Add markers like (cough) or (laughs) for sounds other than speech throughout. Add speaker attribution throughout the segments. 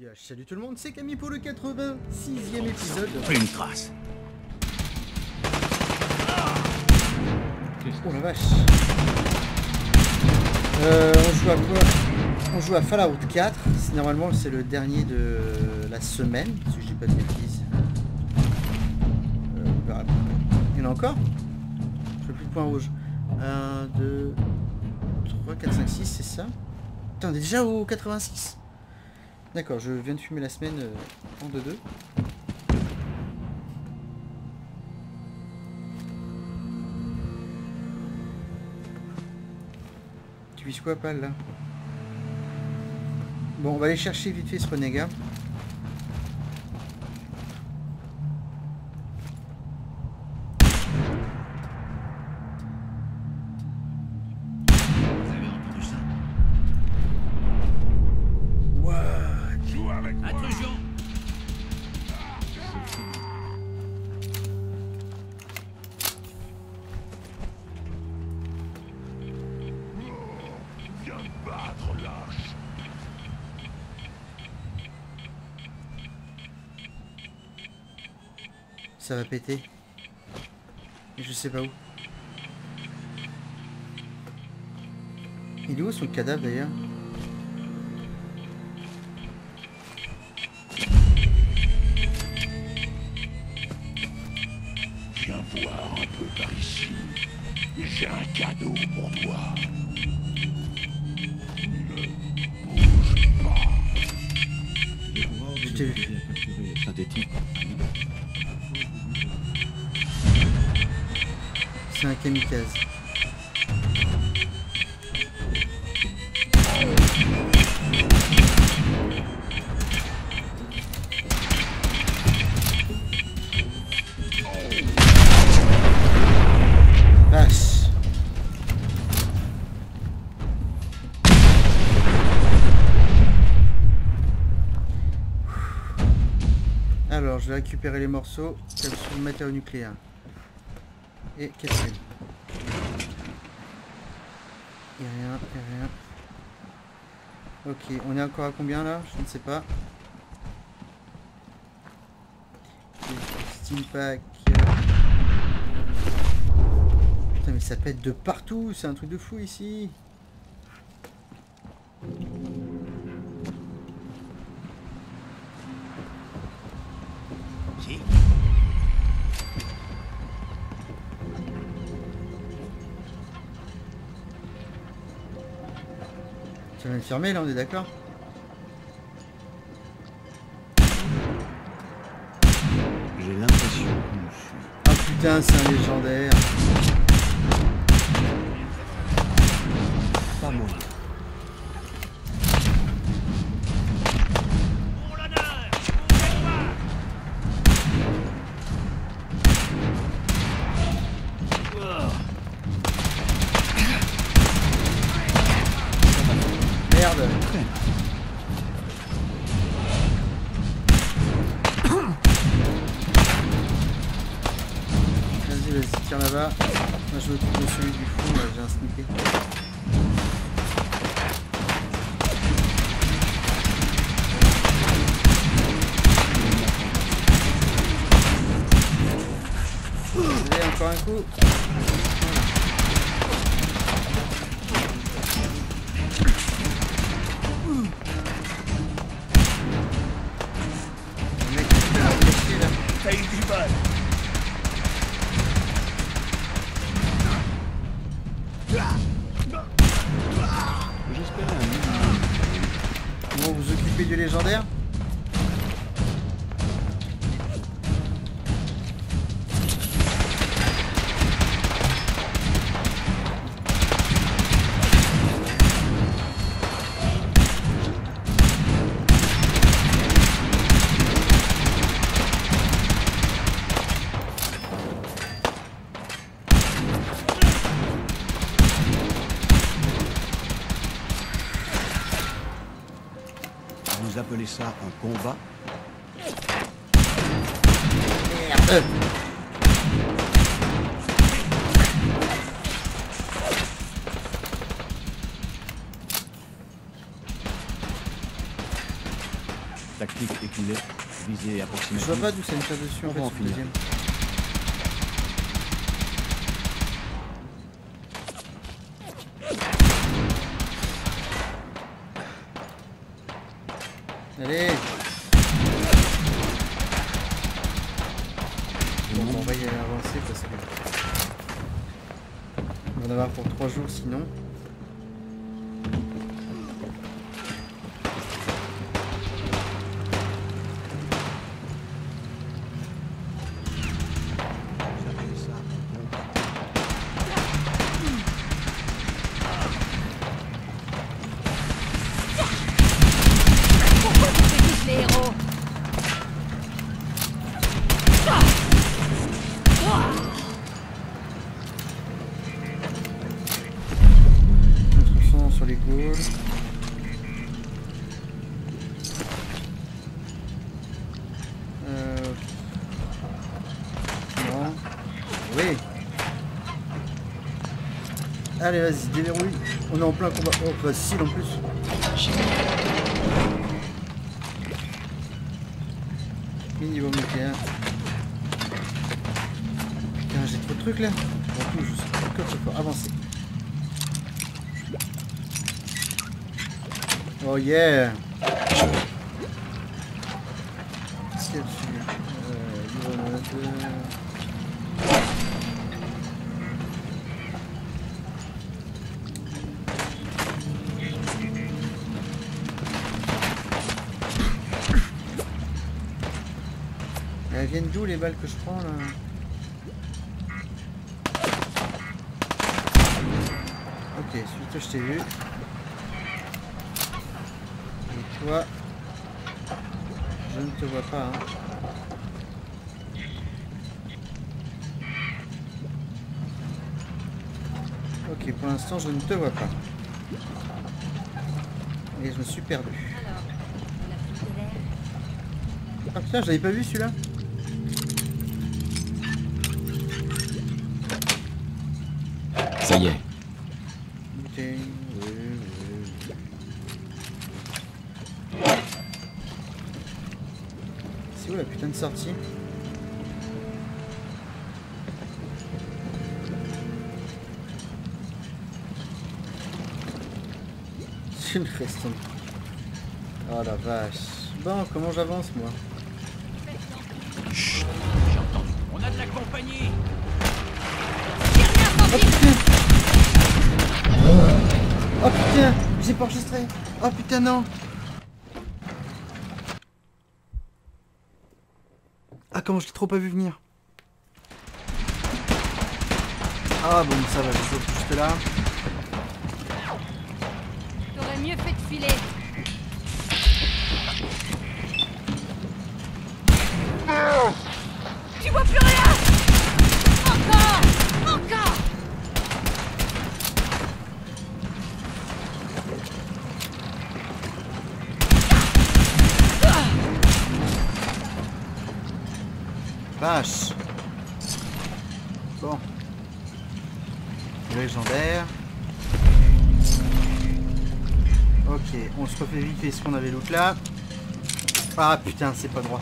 Speaker 1: Yeah, salut tout le monde, c'est Camille pour le 86e épisode.
Speaker 2: Fais une trace.
Speaker 1: Oh la vache. Euh, on joue à quoi? On joue à Fallout 4. C'est- Normalement, c'est le dernier de la semaine, si je dis pas de bêtises. Euh. Il y en a encore? Je fais plus de points rouges. 1, 2, 3, 4, 5, 6, c'est ça? Putain, on est déjà au 86 D'accord, je viens de fumer la semaine euh, en 2-2. Tu vises quoi, Pal, là? Bon, on va aller chercher vite fait ce renégat.
Speaker 2: Ça
Speaker 1: va péter. Je sais pas où. Il est où son cadavre d'ailleurs? C'est un kamikaze. Alors, je vais récupérer les morceaux sur le matériau nucléaire. Et quatrième. Il a rien, il a rien. Ok, on est encore à combien là? Je ne sais pas. Steam pack. Putain mais ça pète de partout, c'est un truc de fou ici. Vient de fermer là, on est d'accord
Speaker 2: J'ai l'impression que je suis.
Speaker 1: Ah putain, c'est un légendaire. Vous
Speaker 2: appelez ça un combat
Speaker 1: Merde
Speaker 2: Tactique éculée, visée
Speaker 1: Je
Speaker 2: approximative.
Speaker 1: vois pas d'où ça me tire dessus en fait deuxième. Sinon. Allez, vas-y, déverrouille. On est en plein combat. Oh, facile en plus. Minimum nucléaire. Putain, j'ai trop de trucs là. Bon, je sais que faut avancer. Oh yeah Qu'est-ce qu'il y a dessus? Euh, Elles viennent d'où les balles que je prends là Ok, celui que je t'ai vu. Et toi, je ne te vois pas. Hein. Ok, pour l'instant, je ne te vois pas. Et je me suis perdu. Ah putain, je l'avais pas vu celui-là. C'est où la putain de sortie (laughs) C'est une question. Oh la vache. Bon, comment j'avance moi? Oh putain J'ai pas enregistré. Oh putain non. Ah comment je l'ai trop pas vu venir. Ah bon ça va, je saute juste là.
Speaker 3: Fait
Speaker 1: ce qu'on avait l'autre là. Ah putain, c'est pas droit.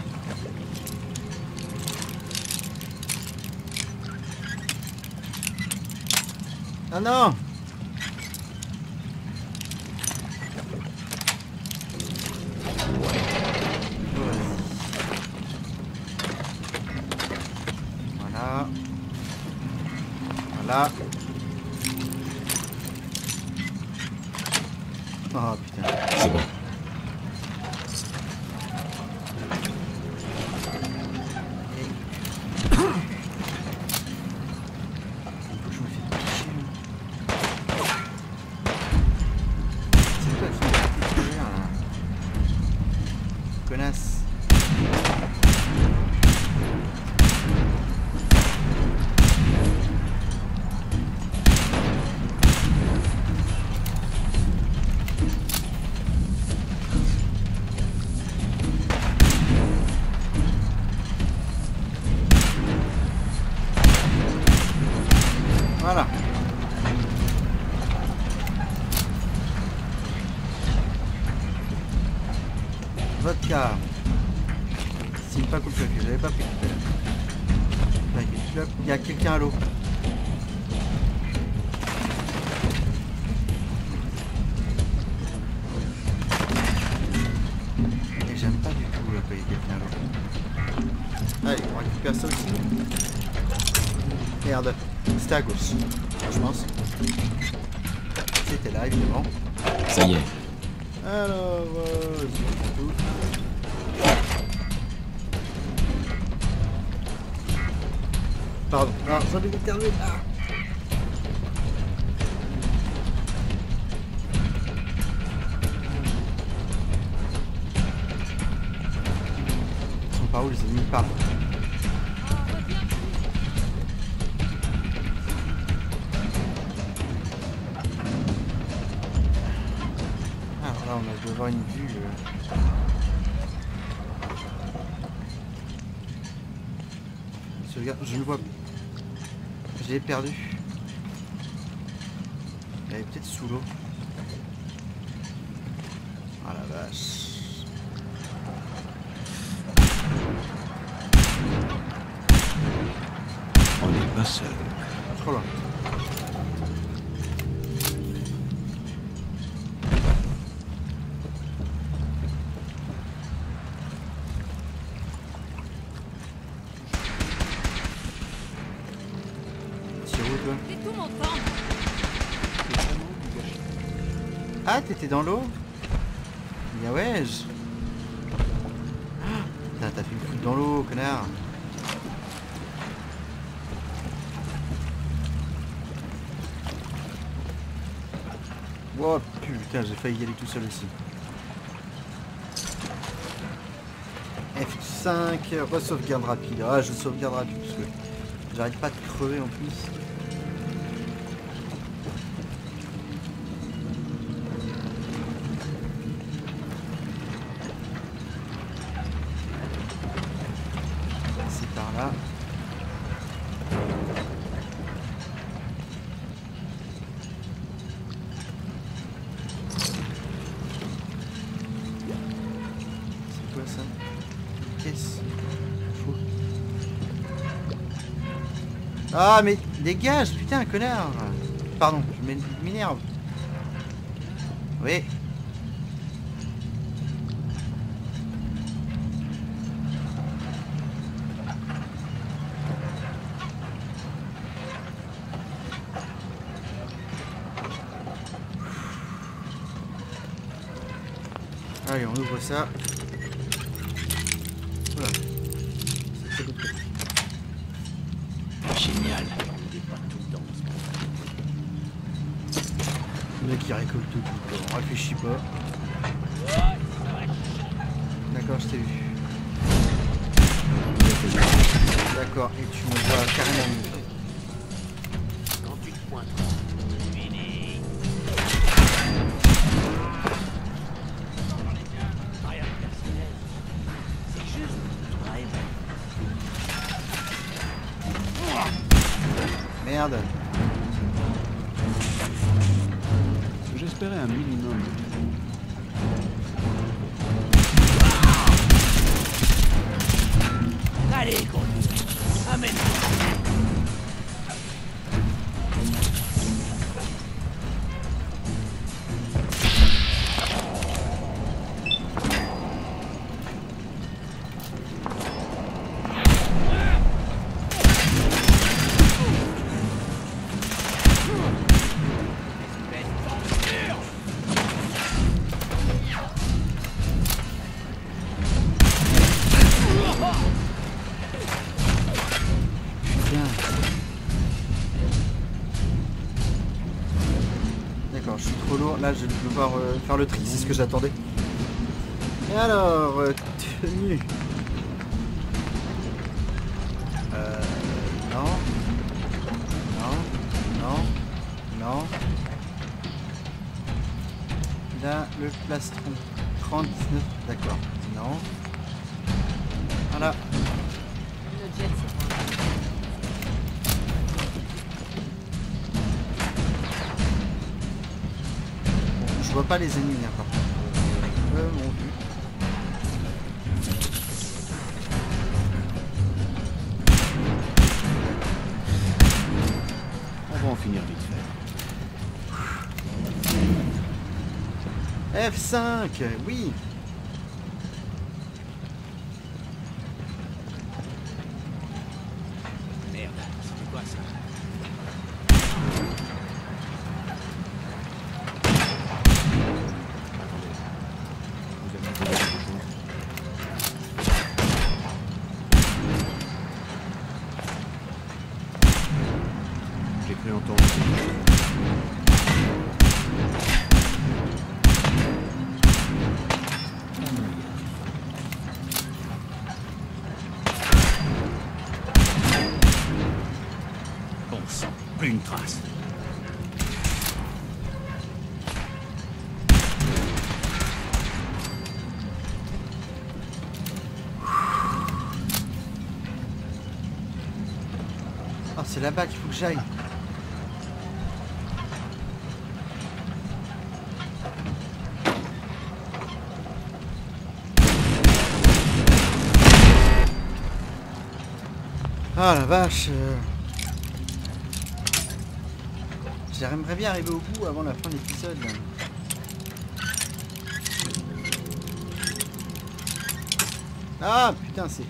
Speaker 1: Ah non Voilà. Voilà. Oh putain.
Speaker 4: c'est bon.
Speaker 1: Récupère ça aussi. Merde, c'était à gauche, je pense. C'était là, évidemment.
Speaker 4: Ça y est.
Speaker 1: Alors, euh, c'est tout. Pardon. Ah, j'en ai éternué. Ah. Ils sont par où les ennemis? Par là, une vue. euh. Je regarde, je le vois. Je l'ai perdu. Elle est peut-être sous l'eau. Ah la vache.
Speaker 5: On n'est pas seul.
Speaker 1: Trop loin. Dans l'eau? Ya ouais Ah, Putain, t'as fait une foutre dans l'eau, connard Oh putain, j'ai failli y aller tout seul aussi. F5, re-sauvegarde rapide. Ah, je sauvegarde rapide parce que j'arrête pas de crever en plus. Ah mais dégage, putain, connard Pardon, je m'é- m'énerve. Oui. Allez, on ouvre ça. Voilà. Réfléchit pas. D'accord, je t'ai vu. D'accord, et tu me vois carrément Devoir euh, faire le tri, c'est ce que j'attendais. Et alors, euh. Euh, non. Non. Non. Non. Là, le plastron. 39, d'accord. Non. Voilà.
Speaker 3: Le jet,
Speaker 1: vois pas les ennemis hein, par contre. Euh,
Speaker 4: On
Speaker 5: va en finir vite fait.
Speaker 1: F5, oui là-bas qu'il faut que j'aille. Ah la vache euh. J'aimerais bien arriver au bout avant la fin de l'épisode. Ah putain c'est...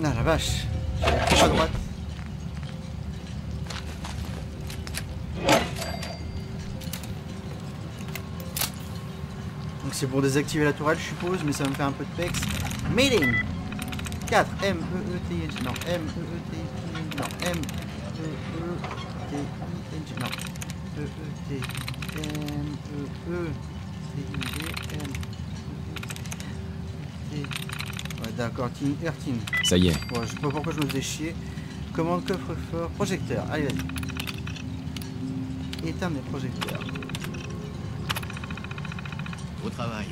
Speaker 1: Non la vache. J'avais à droite. Donc c'est pour désactiver la tourelle je suppose, mais ça me faire un peu de pex. Meeting 4 M E E T N non M E E T N non M E E T N non E E T M E E T N M E E T Ouais d'accord, Team.
Speaker 4: Ça y est,
Speaker 1: Bon, je sais pas pourquoi je me faisais chier. Commande coffre-fort, projecteur. Allez, vas-y. Éteins mes projecteurs.
Speaker 5: Au travail.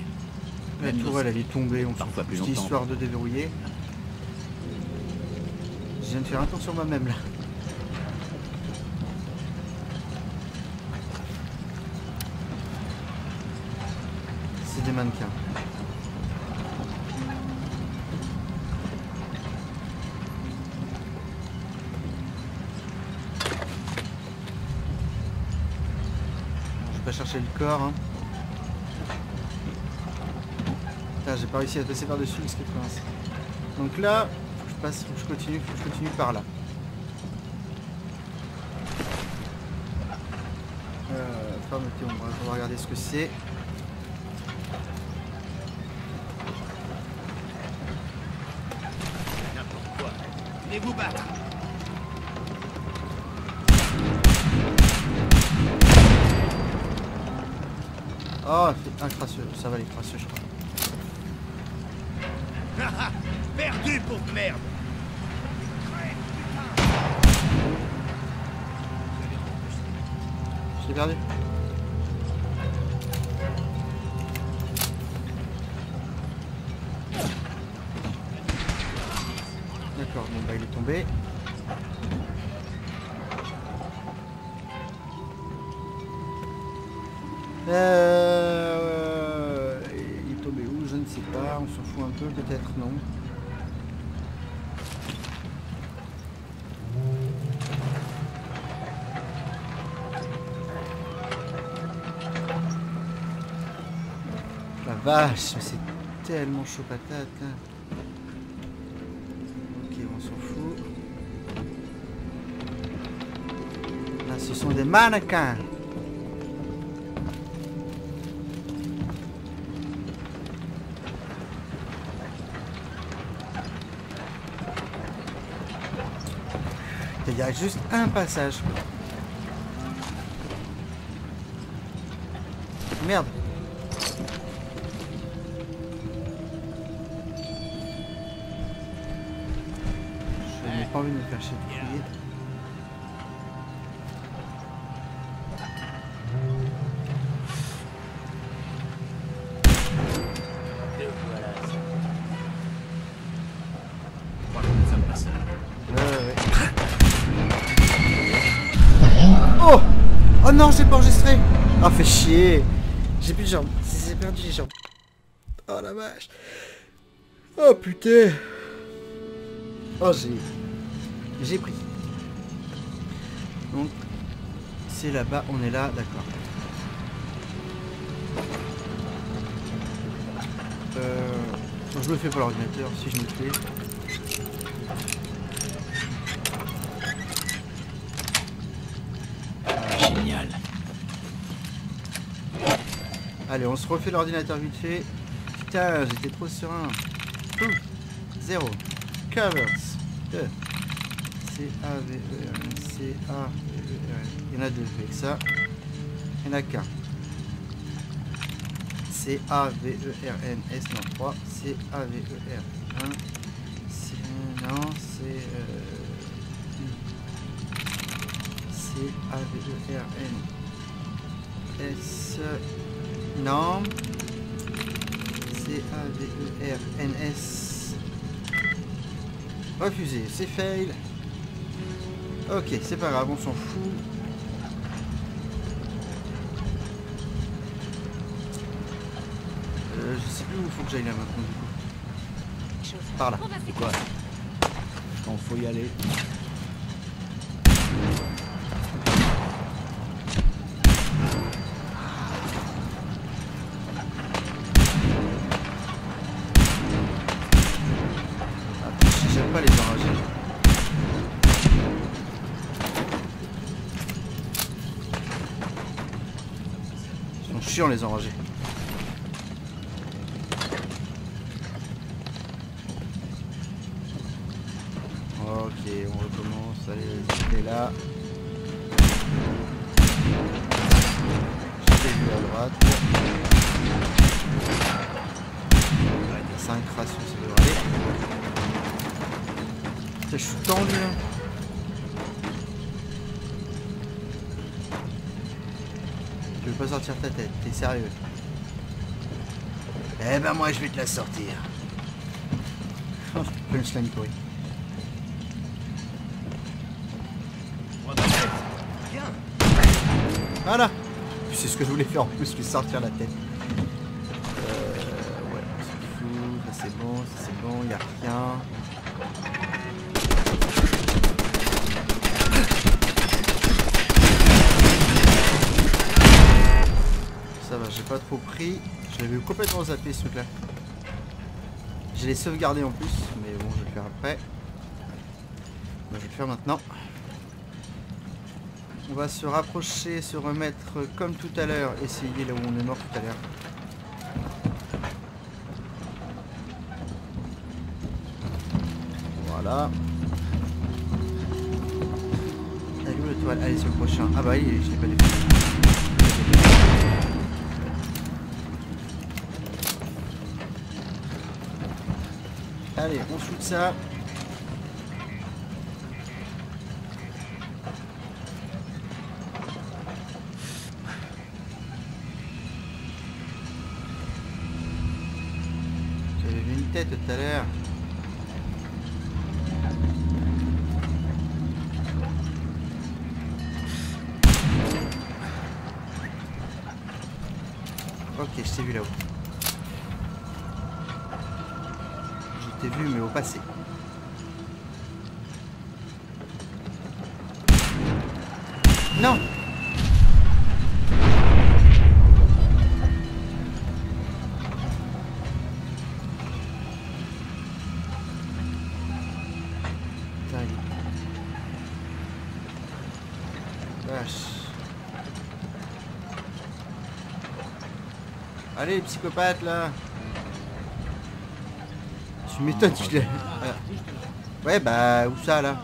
Speaker 1: La
Speaker 5: Même
Speaker 1: tourelle, elle est tombée. On s'en
Speaker 5: Parfois
Speaker 1: fout.
Speaker 5: plus
Speaker 1: C'est
Speaker 5: longtemps.
Speaker 1: histoire de déverrouiller. Je viens de faire un tour sur moi-même là. C'est des mannequins. Bon, je vais pas chercher le corps. Hein. J'ai pas réussi à passer par-dessus le skate coince. Donc là, faut que je passe, faut que je continue, faut que je continue par là. Euh, fermeté ombrage, on va regarder ce que c'est.
Speaker 2: N'importe quoi. Venez vous battre
Speaker 1: ça va les crasseux, je crois. (laughs)
Speaker 2: Perdu pour merde
Speaker 1: Je l'ai perdu. D'accord, bon bah il est tombé. La vache, c'est tellement chaud patate. Ok, on s'en fout. Là, ce sont des mannequins. Il y a juste un passage. Merde. Je n'ai pas envie de me faire chier J'ai plus de jambes. C'est perdu les jambes. Oh la vache Oh putain Oh, j'ai... J'ai pris. Donc, C'est là-bas, on est là, d'accord. Euh, je le fais pour l'ordinateur si je me plais. Allez, on se refait l'ordinateur vite fait. Putain, j'étais trop serein. Ouh, Zéro. Covers. 2. C-A-V-E-R-N. C-A-V-E-R-N. Il y en a deux avec ça. Il n'y en a qu'un. C-A-V-E-R-N-S. Non, 3. C-A-V-E-R-1. C- Non, c'est... Euh... C-A-V-E-R-N. S. Non. C-A-V-E-R-N-S. Refusé, c'est fail. Ok, c'est pas grave, on s'en fout. Euh, je sais plus où il faut que j'aille là maintenant du coup. Par là.
Speaker 5: Quoi? Quand faut y aller.
Speaker 1: Les enragés. Ok, on recommence. Allez, t'es là. Je t'ai vu à droite. 5 rations, ça devrait aller. Putain, je suis tendu là. Tu veux pas sortir ta tête, t'es sérieux Eh ben moi je vais te la sortir. Oh, Punchline pourri. Voilà C'est ce que je voulais faire en plus, lui sortir la tête. Euh, ouais, s'en fout, ça c'est bon, ça c'est bon, y a rien. Ça va, j'ai pas trop pris. Je l'avais complètement zappé ce truc là. Je l'ai sauvegardé en plus, mais bon, je vais le faire après. Je vais le faire maintenant. On va se rapprocher, se remettre comme tout à l'heure, essayer là où on est mort tout à l'heure. Voilà. Elle est où l'étoile Allez sur le prochain. Ah bah oui, je l'ai pas vu. Allez, on shoot ça. J'avais vu une tête tout à l'heure. Ok, je t'ai vu là-haut. Passé. Non. Allez, psychopathe là Tu m'étonnes, l'as. Ah. Ouais, bah, où ça là?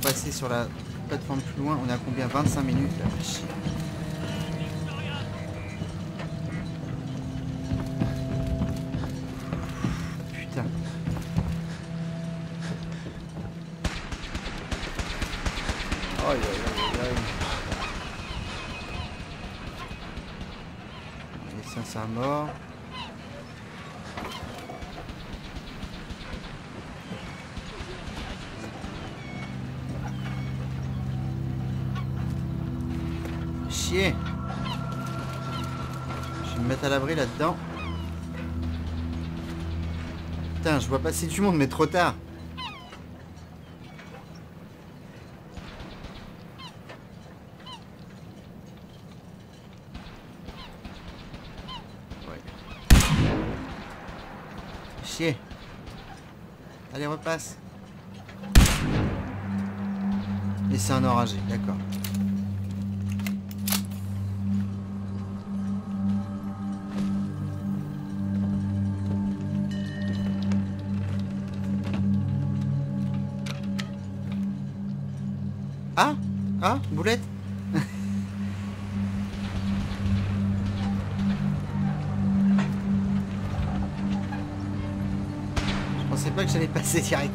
Speaker 1: Passer sur la plateforme plus loin. On est à combien? 25 minutes là. Vois passer du monde, mais trop tard. Ouais. Chier. Allez, repasse. Et c'est un enragé, d'accord. Ah Boulette Je pensais pas que j'allais passer direct.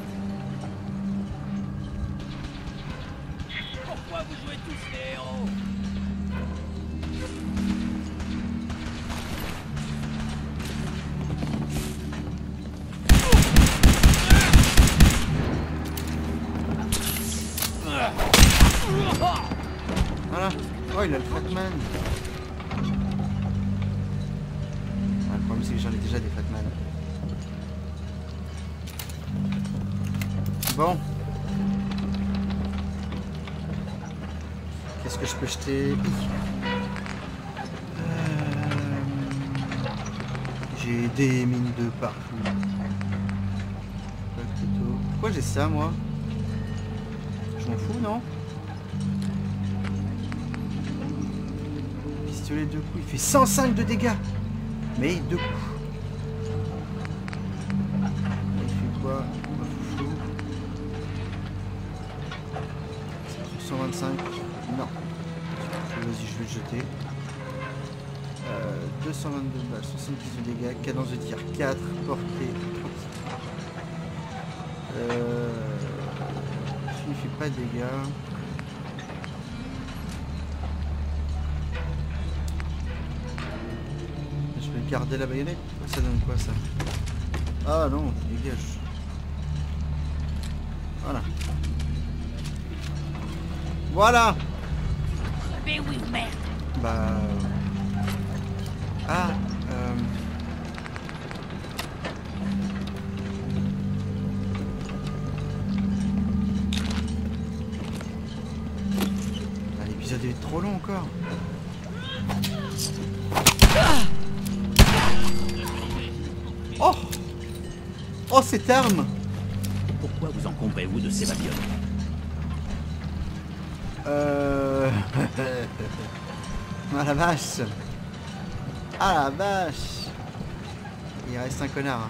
Speaker 1: Le Fatman. Ah, le problème, c'est que j'en ai déjà des Fatman. Bon. Qu'est-ce que je peux jeter? Euh, J'ai des mines de partout. Pourquoi j'ai ça, moi? Je m'en fous, non? Pistolet deux coups, il fait 105 de dégâts. Mais deux coups. Il fait quoi? Un foufou. 125. Non. Vas-y, je vais le jeter. Euh, 222 balles, 70 de dégâts, cadence de tir 4, portée 30. Euh, il fait pas de dégâts. Je vais garder la baïonnette. Ça donne quoi ça? Ah non, dégage. Voilà. Voilà
Speaker 3: Mais oui, merde.
Speaker 1: Bah... euh, Ah, cette arme
Speaker 6: Pourquoi vous encombrez-vous de ces babioles
Speaker 1: Euh... (laughs) ah la vache Ah la vache Il reste un connard. hein.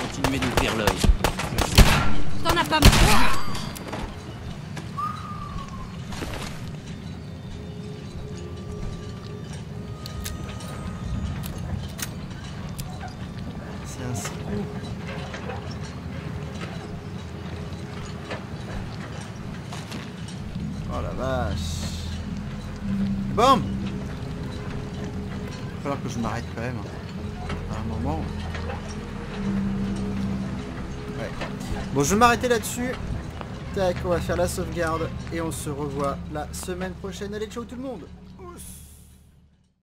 Speaker 6: Continuez d'ouvrir l'œil.
Speaker 3: T'en as pas marre.
Speaker 1: Bon, je vais m'arrêter là-dessus. Tac, on va faire la sauvegarde et on se revoit la semaine prochaine. Allez, ciao tout le monde